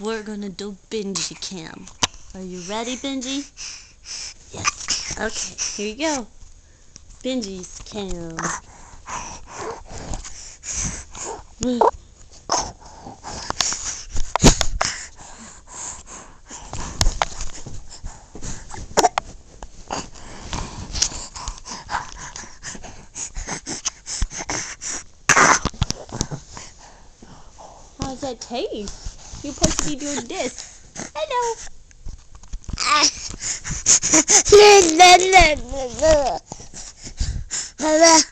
we're gonna do Benji Cam. Are you ready, Benji? Yes. Okay, here you go. Benji's Cam. How's that taste? You're supposed to be doing this. La la la